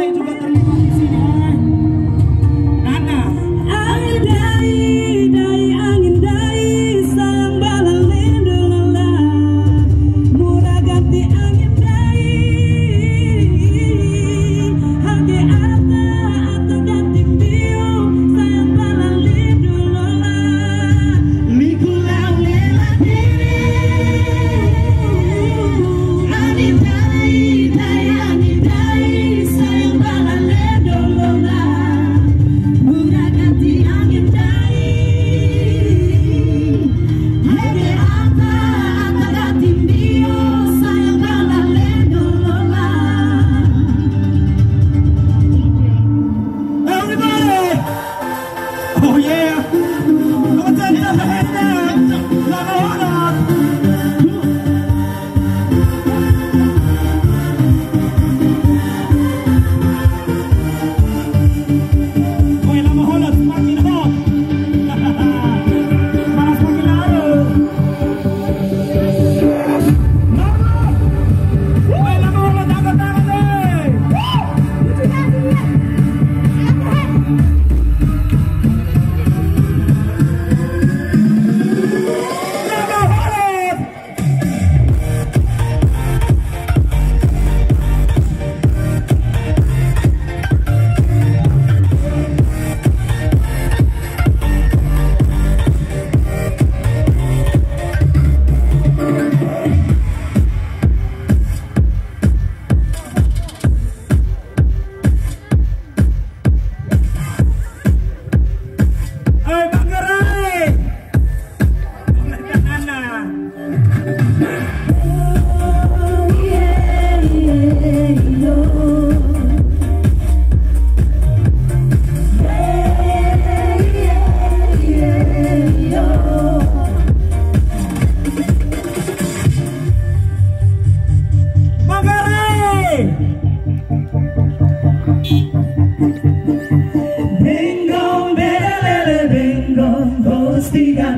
Educator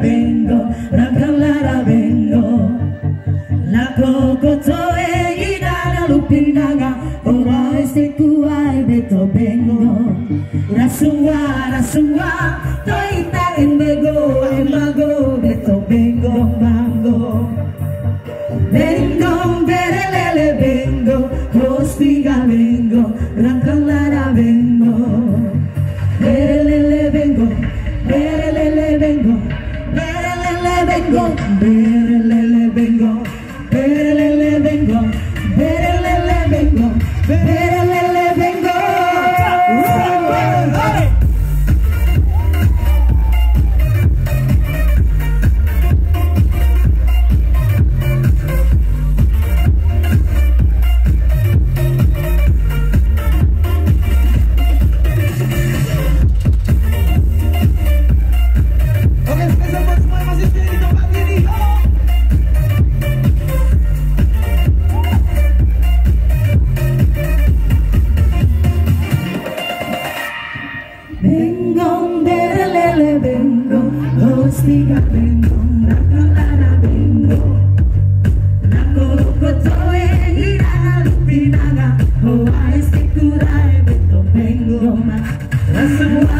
vendo, la calara vendo, la cocoto e idara lupinaga, ora este cua e beto vengo, la suwa, la sua, toita en bego. Don't be That's a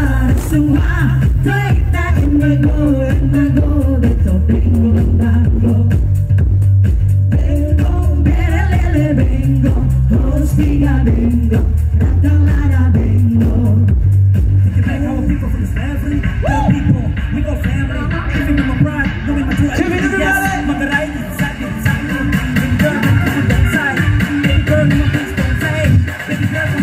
people from this family. All people, we go family. Giving them pride, knowing my two enemies. Yes, Magaray, Zaki, Zaki. Big girl, big girl, big girl, big girl, big girl, big girl,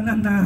perjalanan nah